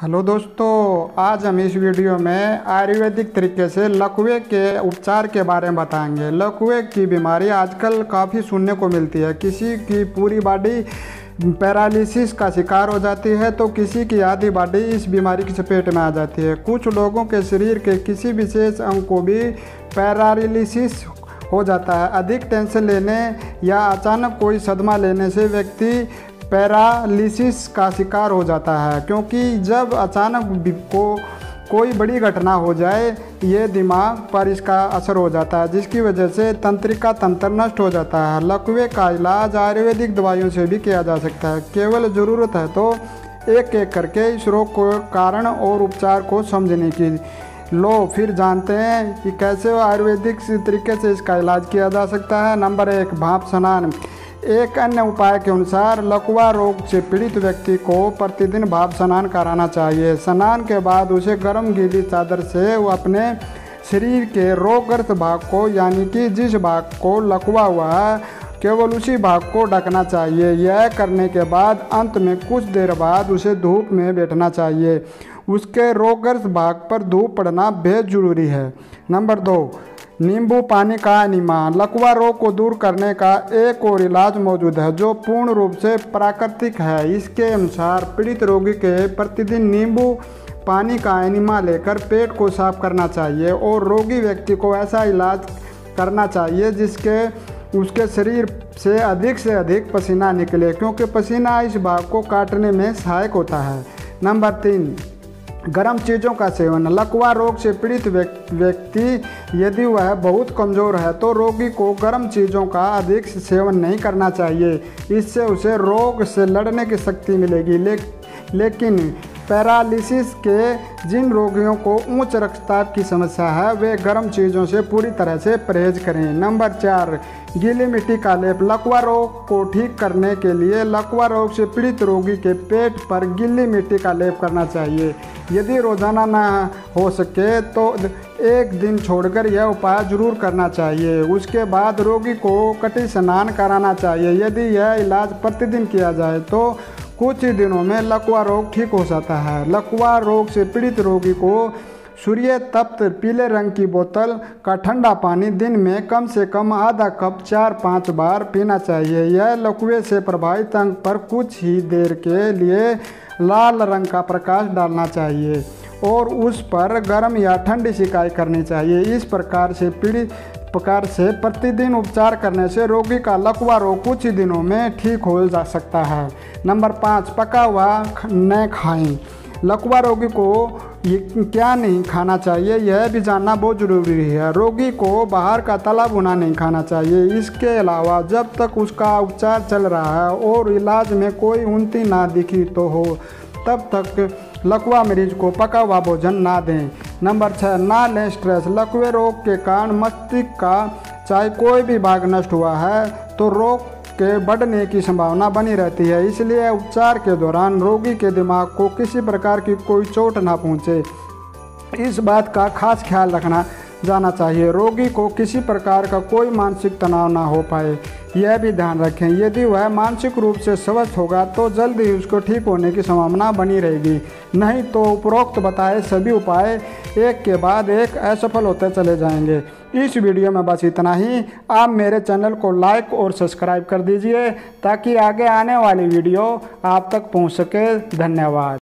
Hello दोस्तों, आज हम इस वीडियो में आयुर्वेदिक तरीके से लकवे के उपचार के बारे में बताएँगे। लकवे की बीमारी आजकल काफ़ी सुनने को मिलती है। किसी की पूरी बॉडी पैरालिसिस का शिकार हो जाती है तो किसी की आधी बॉडी इस बीमारी की चपेट में आ जाती है। कुछ लोगों के शरीर के किसी विशेष अंग को भी पैरालिसिस हो जाता है। अधिक टेंशन लेने या अचानक कोई सदमा लेने से व्यक्ति पैरालिसिस का शिकार हो जाता है, क्योंकि जब अचानक को कोई बड़ी घटना हो जाए, ये दिमाग पर इसका असर हो जाता है, जिसकी वजह से तंत्रिका तंत्र नष्ट हो जाता है। लकवे का इलाज आयुर्वेदिक दवाइयों से भी किया जा सकता है। केवल ज़रूरत है तो एक एक करके इस रोग को कारण और उपचार को समझने की लो। फिर जानते हैं कि कैसे आयुर्वेदिक तरीके से इसका इलाज किया जा सकता है। नंबर एक, भाप स्नान। एक अन्य उपाय के अनुसार लकवा रोग से पीड़ित व्यक्ति को प्रतिदिन भाप स्नान कराना चाहिए। स्नान के बाद उसे गर्म गीली चादर से वो अपने शरीर के रोगग्रस्त भाग को, यानी कि जिस भाग को लकवा हुआ है, केवल उसी भाग को ढकना चाहिए। यह करने के बाद अंत में कुछ देर बाद उसे धूप में बैठना चाहिए। उसके रोगग्रस्त भाग पर धूप पड़ना बेहद ज़रूरी है। नंबर दो नींबू पानी का अनिमा लकवा रोग को दूर करने का एक और इलाज मौजूद है, जो पूर्ण रूप से प्राकृतिक है। इसके अनुसार पीड़ित रोगी के प्रतिदिन नींबू पानी का अनिमा लेकर पेट को साफ़ करना चाहिए और रोगी व्यक्ति को ऐसा इलाज करना चाहिए जिसके, उसके शरीर से अधिक से अधिक पसीना निकले, क्योंकि पसीना इस भाग को काटने में सहायक होता है। नंबर तीन गर्म चीज़ों का सेवन। लकवा रोग से पीड़ित व्यक्ति यदि वह बहुत कमज़ोर है तो रोगी को गर्म चीज़ों का अधिक सेवन नहीं करना चाहिए। इससे उसे रोग से लड़ने की शक्ति मिलेगी। ले, लेकिन पैरालिसिस के जिन रोगियों को ऊंच रक्तचाप की समस्या है, वे गर्म चीज़ों से पूरी तरह से परहेज करें। नंबर चार, गीली मिट्टी का लेप लकवा रोग को ठीक करने के लिए लकवा रोग से पीड़ित रोगी के पेट पर गीली मिट्टी का लेप करना चाहिए। यदि रोज़ाना ना हो सके तो एक दिन छोड़कर यह उपाय ज़रूर करना चाहिए। उसके बाद रोगी को कटी स्नान कराना चाहिए। यदि यह इलाज प्रतिदिन किया जाए तो कुछ दिनों में लकवा रोग ठीक हो जाता है। लकवा रोग से पीड़ित रोगी को सूर्य तप्त पीले रंग की बोतल का ठंडा पानी दिन में कम से कम आधा कप चार पाँच बार पीना चाहिए। यह लकवे से प्रभावित अंग पर कुछ ही देर के लिए लाल रंग का प्रकाश डालना चाहिए और उस पर गर्म या ठंडी सिकाई करनी चाहिए। इस प्रकार से पीड़ित प्रकार से प्रतिदिन उपचार करने से रोगी का लकवा रोग कुछ ही दिनों में ठीक हो जा सकता है। नंबर पाँच, पका हुआ न खाएँ। लकवा रोगी को ये क्या नहीं खाना चाहिए, यह भी जानना बहुत ज़रूरी है। रोगी को बाहर का तला भुना नहीं खाना चाहिए। इसके अलावा जब तक उसका उपचार चल रहा है और इलाज में कोई उन्नति ना दिखी तो हो, तब तक लकवा मरीज़ को पका हुआ भोजन ना दें। नंबर छः, नाल स्ट्रेस लकवे रोग के कारण मस्तिष्क का चाहे कोई भी भाग नष्ट हुआ है तो रोग के बढ़ने की संभावना बनी रहती है। इसलिए उपचार के दौरान रोगी के दिमाग को किसी प्रकार की कोई चोट ना पहुँचे। इस बात का खास ख्याल रखना जाना चाहिए। रोगी को किसी प्रकार का कोई मानसिक तनाव ना हो पाए, यह भी ध्यान रखें। यदि वह मानसिक रूप से स्वस्थ होगा तो जल्द ही उसको ठीक होने की संभावना बनी रहेगी। नहीं तो उपरोक्त बताए सभी उपाय एक के बाद एक असफल होते चले जाएँगे। इस वीडियो में बस इतना ही। आप मेरे चैनल को लाइक और सब्सक्राइब कर दीजिए, ताकि आगे आने वाली वीडियो आप तक पहुँच सके। धन्यवाद।